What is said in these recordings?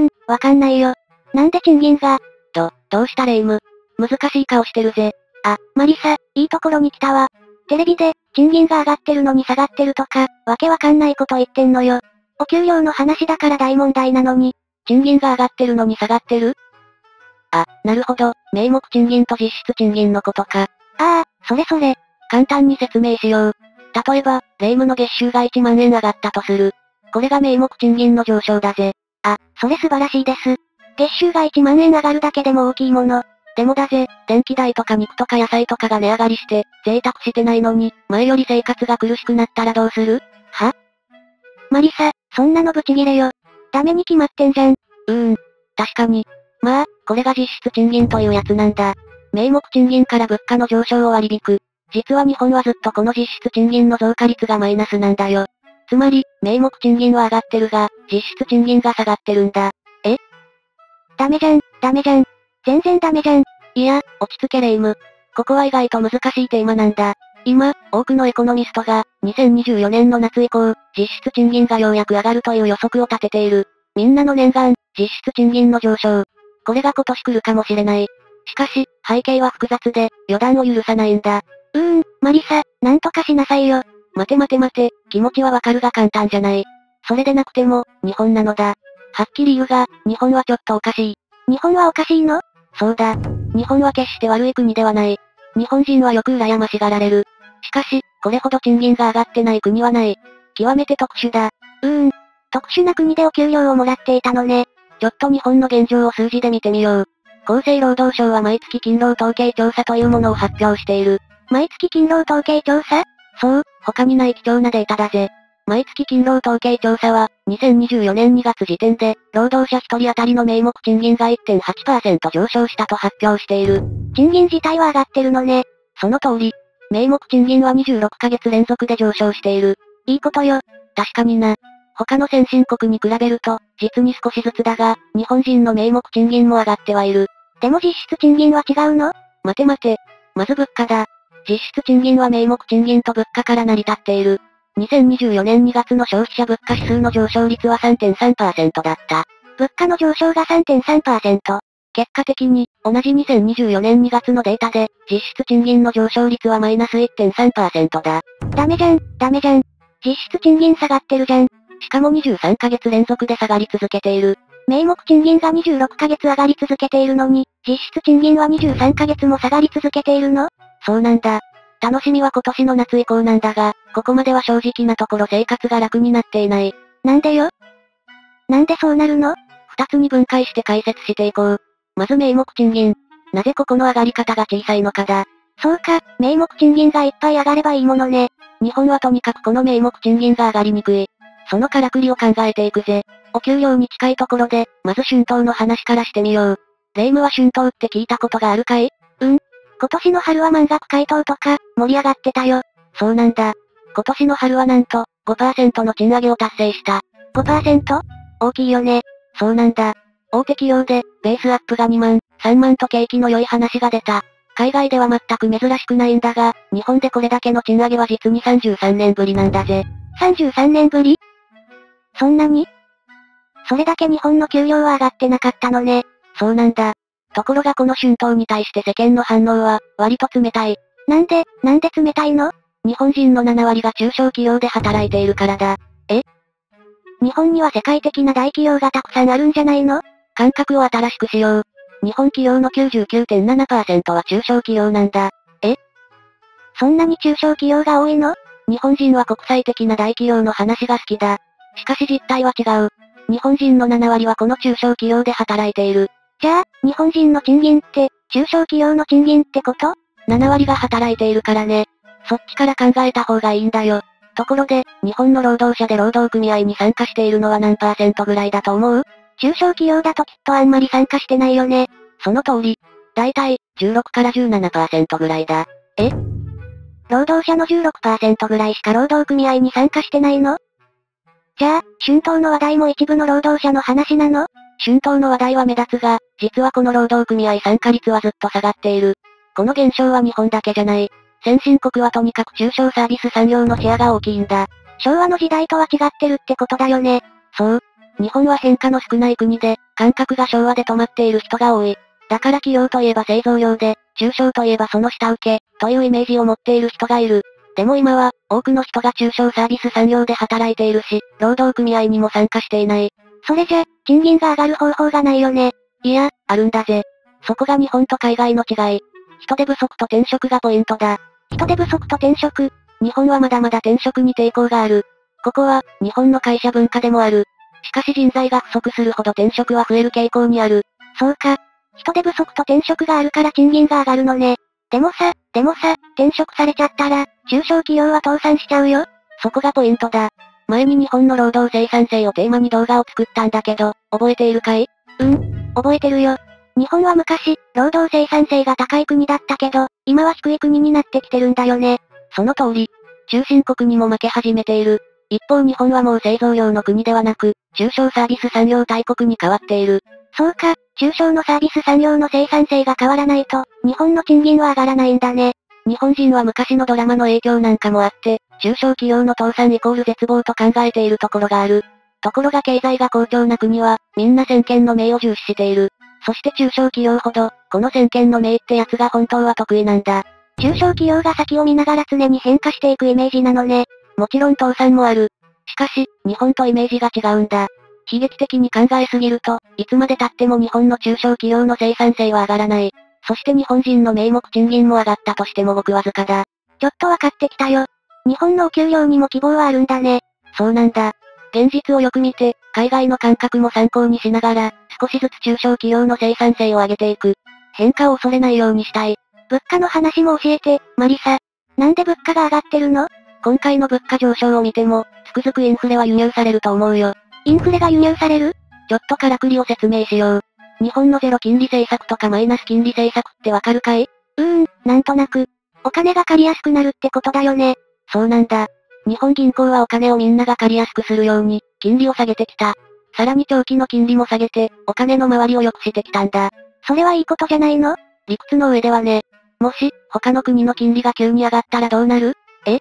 ーん、わかんないよ。なんで賃金がど、どうしたレイム難しい顔してるぜ。あ、マリサ、いいところに来たわ。テレビで、賃金が上がってるのに下がってるとか、わけわかんないこと言ってんのよ。お給料の話だから大問題なのに、賃金が上がってるのに下がってる？あ、なるほど、名目賃金と実質賃金のことか。ああ、それそれ。簡単に説明しよう。例えば、霊夢の月収が1万円上がったとする。これが名目賃金の上昇だぜ。あ、それ素晴らしいです。月収が1万円上がるだけでも大きいもの。でもだぜ、電気代とか肉とか野菜とかが値上がりして、贅沢してないのに、前より生活が苦しくなったらどうする？は？マリサ、そんなのブチギレよ。ダメに決まってんじゃん。うーん。確かに。まあ、これが実質賃金というやつなんだ。名目賃金から物価の上昇を割り引く。実は日本はずっとこの実質賃金の増加率がマイナスなんだよ。つまり、名目賃金は上がってるが、実質賃金が下がってるんだ。え？ダメじゃん、ダメじゃん。全然ダメじゃん。いや、落ち着けレイム。ここは意外と難しいテーマなんだ。今、多くのエコノミストが、2024年の夏以降、実質賃金がようやく上がるという予測を立てている。みんなの念願、実質賃金の上昇。これが今年来るかもしれない。しかし、背景は複雑で、予断を許さないんだ。うーん、マリサ、なんとかしなさいよ。待て待て待て、気持ちはわかるが簡単じゃない。それでなくても、日本なのだ。はっきり言うが、日本はちょっとおかしい。日本はおかしいの？そうだ。日本は決して悪い国ではない。日本人はよく羨ましがられる。しかし、これほど賃金が上がってない国はない。極めて特殊だ。うーん。特殊な国でお給料をもらっていたのね。ちょっと日本の現状を数字で見てみよう。厚生労働省は毎月勤労統計調査というものを発表している。毎月勤労統計調査？そう、他にない貴重なデータだぜ。毎月勤労統計調査は、2024年2月時点で、労働者1人当たりの名目賃金が1.8%上昇したと発表している。賃金自体は上がってるのね。その通り。名目賃金は26ヶ月連続で上昇している。いいことよ。確かにな。他の先進国に比べると、実に少しずつだが、日本人の名目賃金も上がってはいる。でも実質賃金は違うの？待て待て。まず物価だ。実質賃金は名目賃金と物価から成り立っている。2024年2月の消費者物価指数の上昇率は3.3%だった。物価の上昇が3.3%。結果的に、同じ2024年2月のデータで、実質賃金の上昇率はマイナス1.3%だ。ダメじゃん、ダメじゃん。実質賃金下がってるじゃん。しかも23ヶ月連続で下がり続けている。名目賃金が26ヶ月上がり続けているのに、実質賃金は23ヶ月も下がり続けているの？そうなんだ。楽しみは今年の夏以降なんだが、ここまでは正直なところ生活が楽になっていない。なんでよ？なんでそうなるの？二つに分解して解説していこう。まず名目賃金。なぜここの上がり方が小さいのかだ。そうか、名目賃金がいっぱい上がればいいものね。日本はとにかくこの名目賃金が上がりにくい。そのからくりを考えていくぜ。お給料に近いところで、まず春闘の話からしてみよう。霊夢は春闘って聞いたことがあるかい？うん今年の春は満額回答とか、盛り上がってたよ。そうなんだ。今年の春はなんと、5%の賃上げを達成した。5%? 大きいよね。そうなんだ。大手企業で、ベースアップが2万、3万と景気の良い話が出た。海外では全く珍しくないんだが、日本でこれだけの賃上げは実に33年ぶりなんだぜ。33年ぶり？そんなに？それだけ日本の給料は上がってなかったのね。そうなんだ。ところがこの春闘に対して世間の反応は、割と冷たい。なんで、なんで冷たいの？日本人の7割が中小企業で働いているからだ。え？日本には世界的な大企業がたくさんあるんじゃないの？感覚を新しくしよう。日本企業の99.7%は中小企業なんだ。え？そんなに中小企業が多いの？日本人は国際的な大企業の話が好きだ。しかし実態は違う。日本人の7割はこの中小企業で働いている。じゃあ、日本人の賃金って、中小企業の賃金ってこと ?7 割が働いているからね。そっちから考えた方がいいんだよ。ところで、日本の労働者で労働組合に参加しているのは何パーセントぐらいだと思う？中小企業だときっとあんまり参加してないよね。その通り。だいたい、16から17%ぐらいだ。え？労働者の16%ぐらいしか労働組合に参加してないの？じゃあ、春闘の話題も一部の労働者の話なの？春闘の話題は目立つが、実はこの労働組合参加率はずっと下がっている。この現象は日本だけじゃない。先進国はとにかく中小サービス産業のシェアが大きいんだ。昭和の時代とは違ってるってことだよね。そう。日本は変化の少ない国で、感覚が昭和で止まっている人が多い。だから企業といえば製造業で、中小といえばその下請け、というイメージを持っている人がいる。でも今は、多くの人が中小サービス産業で働いているし、労働組合にも参加していない。それじゃ、賃金が上がる方法がないよね。いや、あるんだぜ。そこが日本と海外の違い。人手不足と転職がポイントだ。人手不足と転職日本はまだまだ転職に抵抗がある。ここは、日本の会社文化でもある。しかし人材が不足するほど転職は増える傾向にある。そうか。人手不足と転職があるから賃金が上がるのね。でもさ、でもさ、転職されちゃったら、中小企業は倒産しちゃうよ。そこがポイントだ。前に日本の労働生産性をテーマに動画を作ったんだけど、覚えているかい？うん、覚えてるよ。日本は昔、労働生産性が高い国だったけど、今は低い国になってきてるんだよね。その通り。中心国にも負け始めている。一方日本はもう製造業の国ではなく、中小サービス産業大国に変わっている。そうか、中小のサービス産業の生産性が変わらないと、日本の賃金は上がらないんだね。日本人は昔のドラマの影響なんかもあって、中小企業の倒産イコール絶望と考えているところがある。ところが経済が好調な国は、みんな先見の明を重視している。そして中小企業ほど、この先見の明ってやつが本当は得意なんだ。中小企業が先を見ながら常に変化していくイメージなのね。もちろん倒産もある。しかし、日本とイメージが違うんだ。悲劇的に考えすぎると、いつまで経っても日本の中小企業の生産性は上がらない。そして日本人の名目賃金も上がったとしてもごくわずかだ。ちょっとわかってきたよ。日本のお給料にも希望はあるんだね。そうなんだ。現実をよく見て、海外の感覚も参考にしながら、少しずつ中小企業の生産性を上げていく。変化を恐れないようにしたい。物価の話も教えて、マリサ。なんで物価が上がってるの？今回の物価上昇を見ても、つくづくインフレは輸入されると思うよ。インフレが輸入される？ちょっとからくりを説明しよう。日本のゼロ金利政策とかマイナス金利政策ってわかるかい？うーん、なんとなく。お金が借りやすくなるってことだよね。そうなんだ。日本銀行はお金をみんなが借りやすくするように、金利を下げてきた。さらに長期の金利も下げて、お金の回りを良くしてきたんだ。それはいいことじゃないの？理屈の上ではね。もし、他の国の金利が急に上がったらどうなる？え？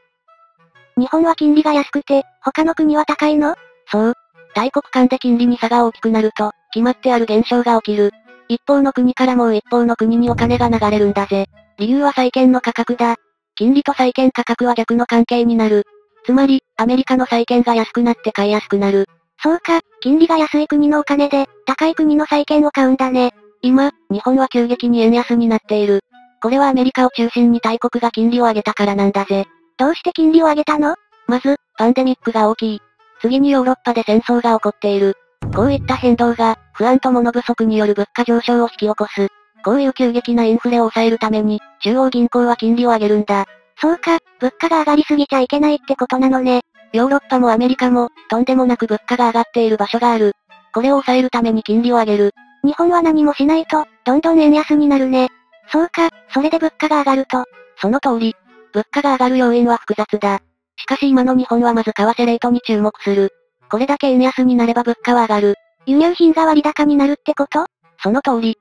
日本は金利が安くて、他の国は高いの？そう。大国間で金利に差が大きくなると、決まってある現象が起きる。一方の国からもう一方の国にお金が流れるんだぜ。理由は債券の価格だ。金利と債券価格は逆の関係になる。つまり、アメリカの債券が安くなって買いやすくなる。そうか、金利が安い国のお金で、高い国の債券を買うんだね。今、日本は急激に円安になっている。これはアメリカを中心に大国が金利を上げたからなんだぜ。どうして金利を上げたの？まず、パンデミックが大きい。次にヨーロッパで戦争が起こっている。こういった変動が、不安と物不足による物価上昇を引き起こす。こういう急激なインフレを抑えるために、中央銀行は金利を上げるんだ。そうか、物価が上がりすぎちゃいけないってことなのね。ヨーロッパもアメリカも、とんでもなく物価が上がっている場所がある。これを抑えるために金利を上げる。日本は何もしないと、どんどん円安になるね。そうか、それで物価が上がると。その通り。物価が上がる要因は複雑だ。しかし今の日本はまず為替レートに注目する。これだけ円安になれば物価は上がる。輸入品が割高になるってこと？その通り。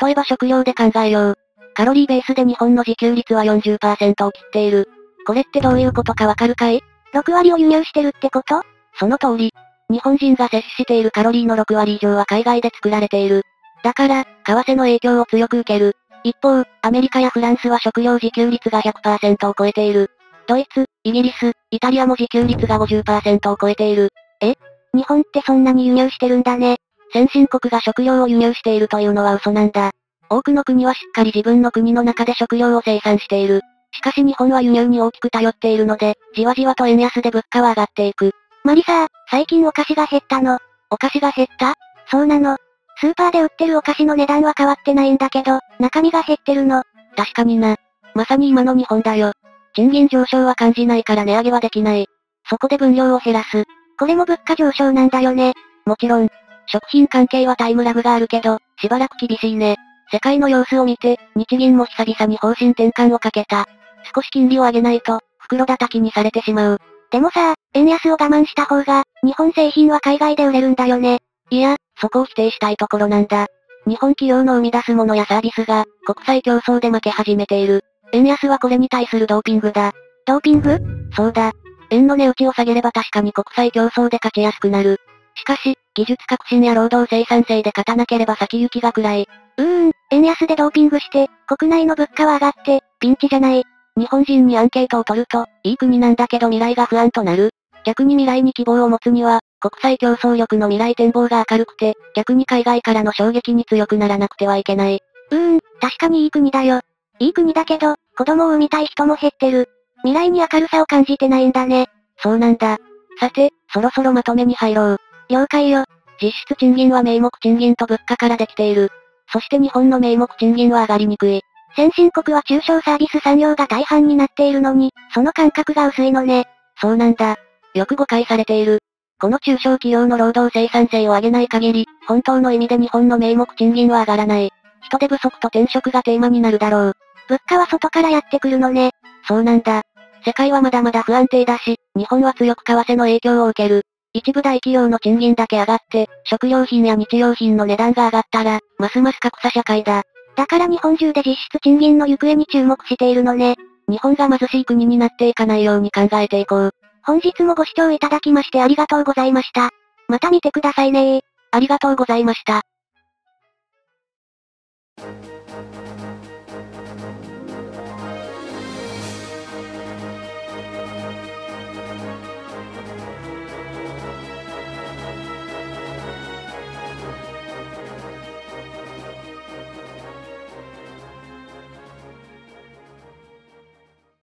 例えば食料で考えよう。カロリーベースで日本の自給率は40%を切っている。これってどういうことかわかるかい ?6 割を輸入してるってこと？その通り。日本人が摂取しているカロリーの6割以上は海外で作られている。だから、為替の影響を強く受ける。一方、アメリカやフランスは食料自給率が100%を超えている。ドイツ、イギリス、イタリアも自給率が50%を超えている。え？日本ってそんなに輸入してるんだね。先進国が食料を輸入しているというのは嘘なんだ。多くの国はしっかり自分の国の中で食料を生産している。しかし日本は輸入に大きく頼っているので、じわじわと円安で物価は上がっていく。マリサー、最近お菓子が減ったの。お菓子が減った？そうなの。スーパーで売ってるお菓子の値段は変わってないんだけど、中身が減ってるの。確かにな。まさに今の日本だよ。賃金上昇は感じないから値上げはできない。そこで分量を減らす。これも物価上昇なんだよね。もちろん。食品関係はタイムラグがあるけど、しばらく厳しいね。世界の様子を見て、日銀も久々に方針転換をかけた。少し金利を上げないと、袋叩きにされてしまう。でもさ、円安を我慢した方が、日本製品は海外で売れるんだよね。いや、そこを否定したいところなんだ。日本企業の生み出すものやサービスが、国際競争で負け始めている。円安はこれに対するドーピングだ。ドーピング？そうだ。円の値打ちを下げれば確かに国際競争で勝ちやすくなる。しかし、技術革新や労働生産性で勝たなければ先行きが暗い。うーん、円安でドーピングして、国内の物価は上がって、ピンチじゃない。日本人にアンケートを取ると、いい国なんだけど未来が不安となる。逆に未来に希望を持つには、国際競争力の未来展望が明るくて、逆に海外からの衝撃に強くならなくてはいけない。うーん、確かにいい国だよ。いい国だけど、子供を産みたい人も減ってる。未来に明るさを感じてないんだね。そうなんだ。さて、そろそろまとめに入ろう。了解よ。実質賃金は名目賃金と物価からできている。そして日本の名目賃金は上がりにくい。先進国は中小サービス産業が大半になっているのに、その感覚が薄いのね。そうなんだ。よく誤解されている。この中小企業の労働生産性を上げない限り、本当の意味で日本の名目賃金は上がらない。人手不足と転職がテーマになるだろう。物価は外からやってくるのね。そうなんだ。世界はまだまだ不安定だし、日本は強く為替の影響を受ける。一部大企業の賃金だけ上がって、食料品や日用品の値段が上がったら、ますます格差社会だ。だから日本中で実質賃金の行方に注目しているのね。日本が貧しい国になっていかないように考えていこう。本日もご視聴いただきましてありがとうございました。また見てくださいねありがとうございました。